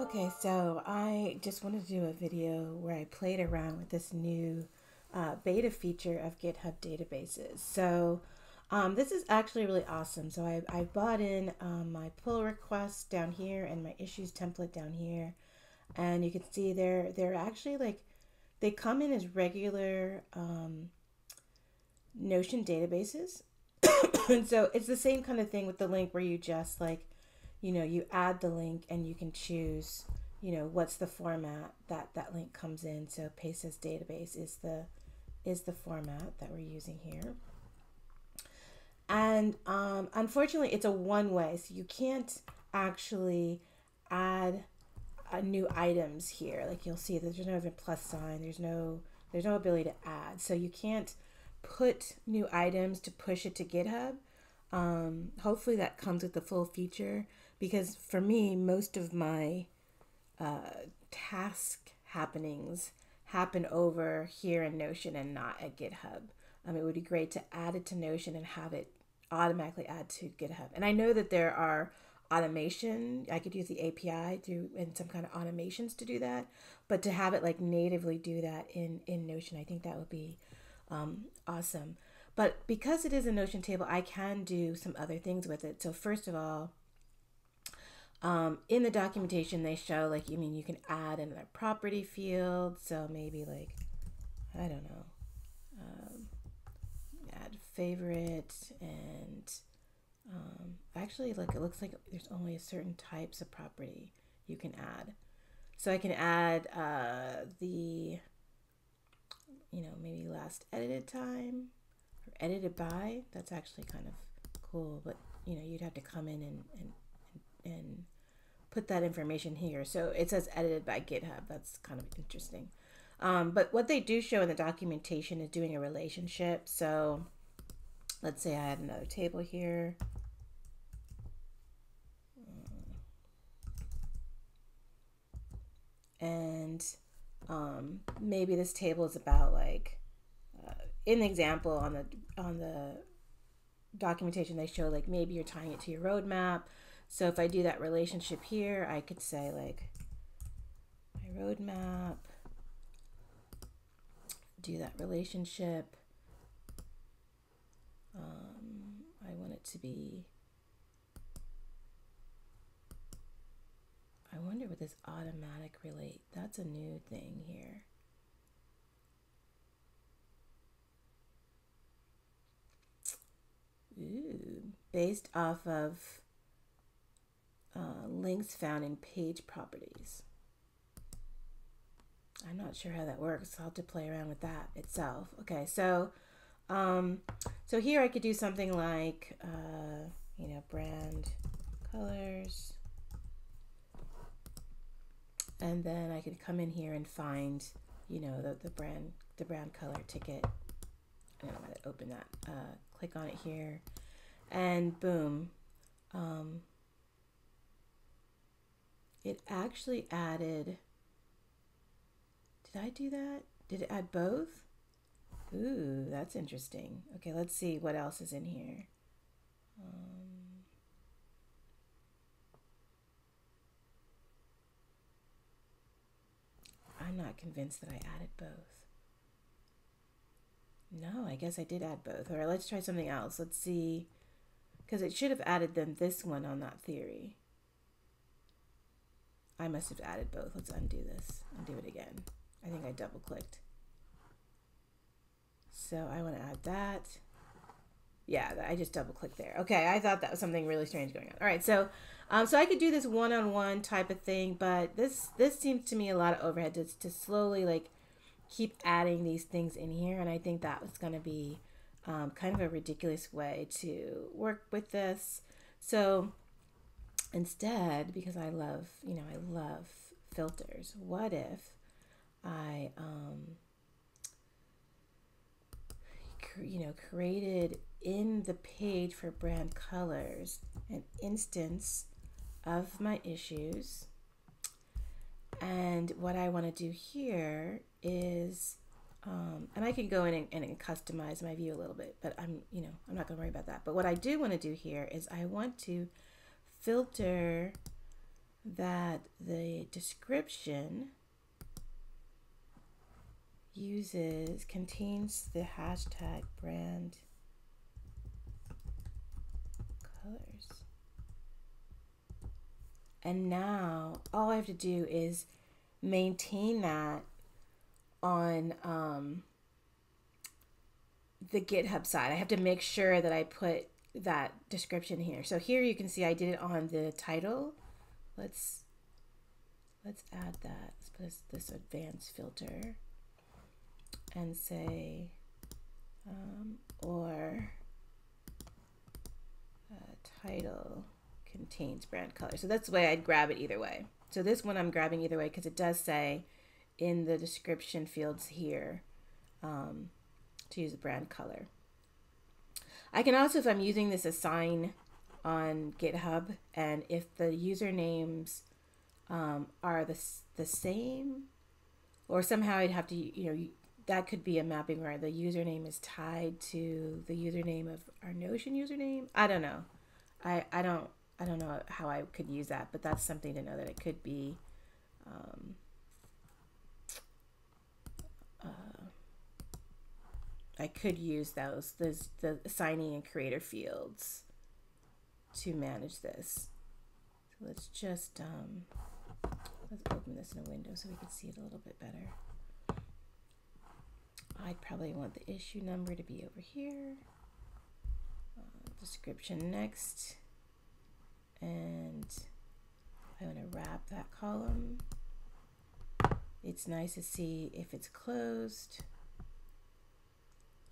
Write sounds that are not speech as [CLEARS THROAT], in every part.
Okay, so I just wanted to do a video where I played around with this new uh, beta feature of GitHub databases. So um, this is actually really awesome. So I, I bought in um, my pull request down here and my issues template down here. And you can see they're, they're actually like, they come in as regular um, Notion databases. and [COUGHS] so it's the same kind of thing with the link where you just like you know, you add the link and you can choose, you know, what's the format that that link comes in. So Paste as database is the is the format that we're using here. And um, unfortunately, it's a one way, so you can't actually add uh, new items here. Like you'll see, there's no even plus sign. There's no there's no ability to add, so you can't put new items to push it to GitHub. Um, hopefully, that comes with the full feature because for me, most of my uh, task happenings happen over here in Notion and not at GitHub. Um, it would be great to add it to Notion and have it automatically add to GitHub. And I know that there are automation. I could use the API through and some kind of automations to do that, but to have it like natively do that in in Notion, I think that would be um, awesome. But because it is a Notion table, I can do some other things with it. So first of all, um, in the documentation, they show like, I mean, you can add in a property field. So maybe like, I don't know, um, add favorite and um, actually like it looks like there's only a certain types of property you can add. So I can add uh, the, you know, maybe last edited time or edited by. That's actually kind of cool, but you know, you'd have to come in and, and and put that information here. So it says edited by GitHub. That's kind of interesting. Um, but what they do show in the documentation is doing a relationship. So let's say I had another table here. And um, maybe this table is about like, uh, in the example on the on the documentation they show like maybe you're tying it to your roadmap so if I do that relationship here, I could say like my roadmap, do that relationship. Um, I want it to be, I wonder what this automatic relate, that's a new thing here. Ooh, based off of uh, links found in page properties. I'm not sure how that works. I'll have to play around with that itself. Okay, so um, so here I could do something like, uh, you know, brand colors. And then I could come in here and find, you know, the, the brand the brand color ticket. I'm going to open that. Uh, click on it here. And boom. Um, it actually added, did I do that? Did it add both? Ooh, that's interesting. Okay, let's see what else is in here. Um, I'm not convinced that I added both. No, I guess I did add both. All right, let's try something else. Let's see, because it should have added them this one on that theory. I must have added both. Let's undo this and do it again. I think I double clicked. So I want to add that. Yeah, I just double clicked there. Okay, I thought that was something really strange going on. All right, so um, so I could do this one-on-one type of thing, but this this seems to me a lot of overhead to, to slowly like keep adding these things in here, and I think that was going to be um, kind of a ridiculous way to work with this. So instead, because I love, you know, I love filters, what if I, um, you know, created in the page for brand colors an instance of my issues. And what I want to do here is, um, and I can go in and, and, customize my view a little bit, but I'm, you know, I'm not going to worry about that. But what I do want to do here is I want to filter that the description uses contains the hashtag brand colors. And now all I have to do is maintain that on um, the GitHub side. I have to make sure that I put that description here. So here you can see I did it on the title. Let's let's add that. Let's put this, this advanced filter and say um, or uh, title contains brand color. So that's the way I'd grab it either way. So this one I'm grabbing either way because it does say in the description fields here um, to use the brand color. I can also, if I'm using this assign on GitHub, and if the usernames um, are the, the same, or somehow I'd have to, you know, that could be a mapping where the username is tied to the username of our Notion username. I don't know. I, I don't I don't know how I could use that, but that's something to know that it could be um, uh, I could use those, those the assigning and creator fields to manage this. So let's just um, let's open this in a window so we can see it a little bit better. I'd probably want the issue number to be over here. Uh, description next. And I want to wrap that column. It's nice to see if it's closed.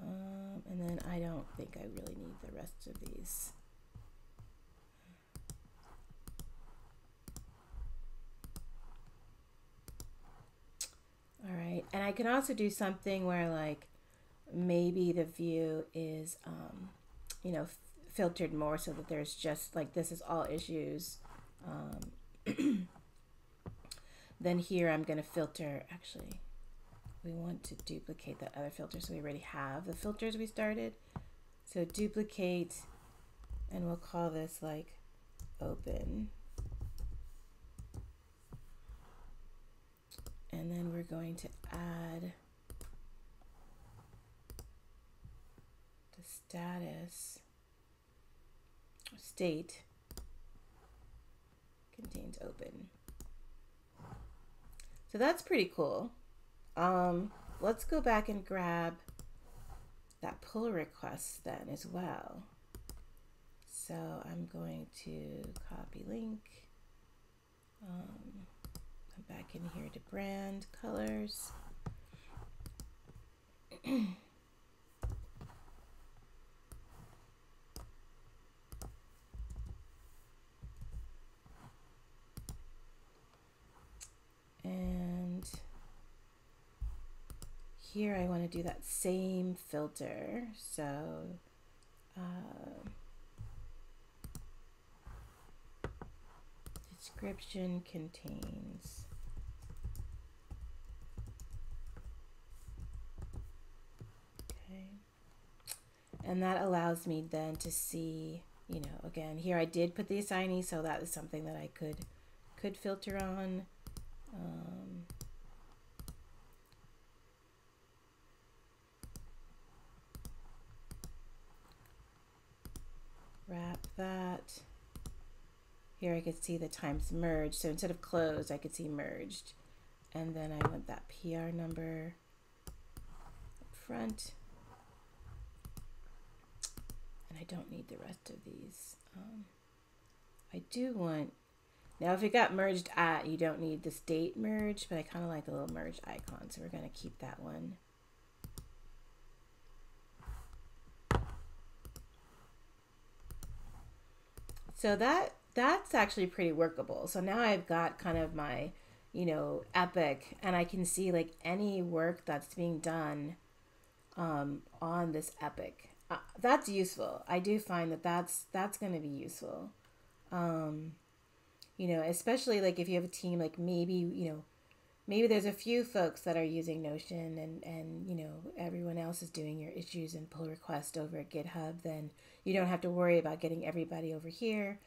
Um, and then I don't think I really need the rest of these. All right, and I can also do something where like maybe the view is, um, you know, filtered more so that there's just like this is all issues. Um, [CLEARS THROAT] then here I'm going to filter, actually, we want to duplicate that other filter so we already have the filters we started. So duplicate, and we'll call this like open. And then we're going to add the status state contains open. So that's pretty cool. Um, let's go back and grab that pull request then as well. So I'm going to copy link, um, come back in here to brand colors. [CLEARS THROAT] and here I want to do that same filter. So uh, description contains okay and that allows me then to see you know again here I did put the assignee so that is something that I could could filter on um, wrap that. Here I could see the times merged. So instead of closed, I could see merged. And then I want that PR number up front. And I don't need the rest of these. Um, I do want now, if it got merged at, you don't need this date merge, but I kind of like the little merge icon, so we're going to keep that one. So that that's actually pretty workable. So now I've got kind of my, you know, epic, and I can see like any work that's being done um, on this epic. Uh, that's useful. I do find that that's that's going to be useful. Um, you know, especially like if you have a team, like maybe, you know, maybe there's a few folks that are using Notion and, and, you know, everyone else is doing your issues and pull requests over at GitHub, then you don't have to worry about getting everybody over here.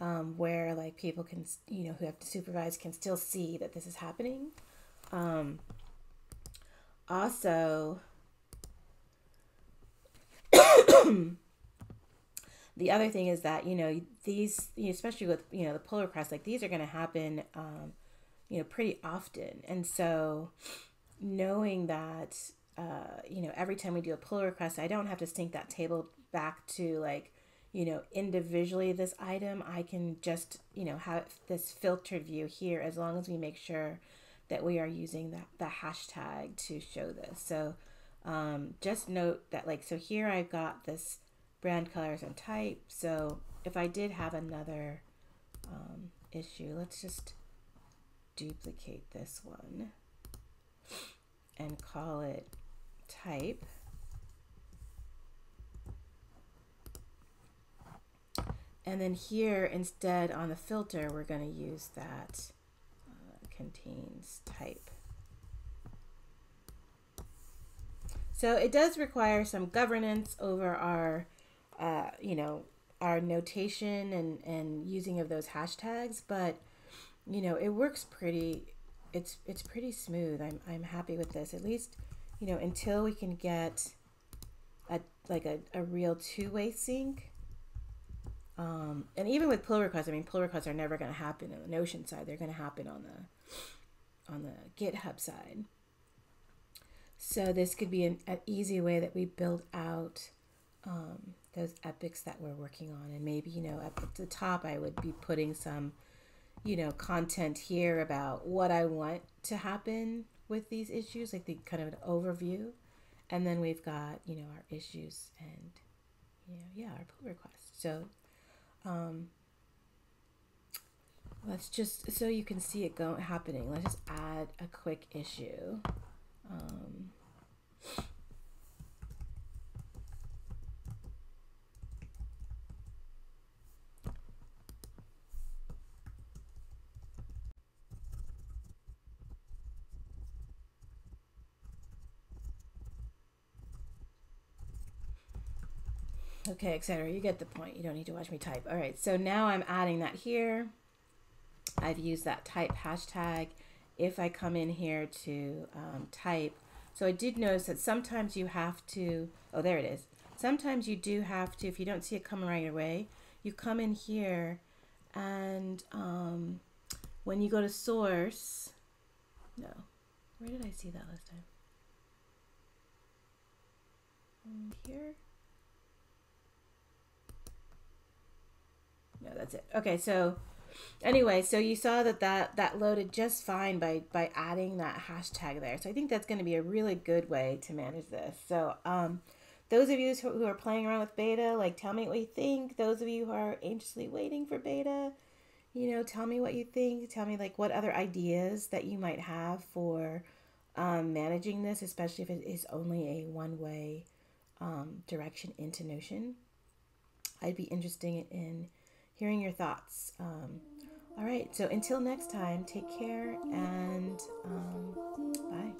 um, where like people can, you know, who have to supervise can still see that this is happening. Um, also, [COUGHS] the other thing is that you know these, especially with you know the pull requests, like these are going to happen, um, you know, pretty often, and so knowing that uh, you know every time we do a pull request, I don't have to sync that table back to like you know, individually this item, I can just, you know, have this filtered view here as long as we make sure that we are using the, the hashtag to show this. So um, just note that like, so here I've got this brand colors and type. So if I did have another um, issue, let's just duplicate this one and call it type. And then here, instead on the filter, we're going to use that uh, contains type. So it does require some governance over our, uh, you know, our notation and, and using of those hashtags, but you know, it works pretty, it's, it's pretty smooth. I'm, I'm happy with this, at least, you know, until we can get a, like a, a real two-way sync um, and even with pull requests, I mean, pull requests are never going to happen on the Notion side. They're going to happen on the on the GitHub side. So this could be an, an easy way that we build out um, those epics that we're working on. And maybe, you know, at the top, I would be putting some, you know, content here about what I want to happen with these issues, like the kind of an overview. And then we've got, you know, our issues and, you know, yeah, our pull requests. So um, let's just, so you can see it go happening, let's just add a quick issue. Um, okay, etc. You get the point. You don't need to watch me type. All right, so now I'm adding that here. I've used that type hashtag. If I come in here to um, type, so I did notice that sometimes you have to, oh, there it is. Sometimes you do have to, if you don't see it coming right away, you come in here and um, when you go to source, no, where did I see that last time? Here? No, that's it. Okay, so anyway, so you saw that that, that loaded just fine by, by adding that hashtag there. So I think that's going to be a really good way to manage this. So um, those of you who are playing around with beta, like tell me what you think. Those of you who are anxiously waiting for beta, you know, tell me what you think. Tell me like what other ideas that you might have for um, managing this, especially if it is only a one-way um, direction into Notion. I'd be interested in hearing your thoughts. Um, all right, so until next time, take care and um, bye.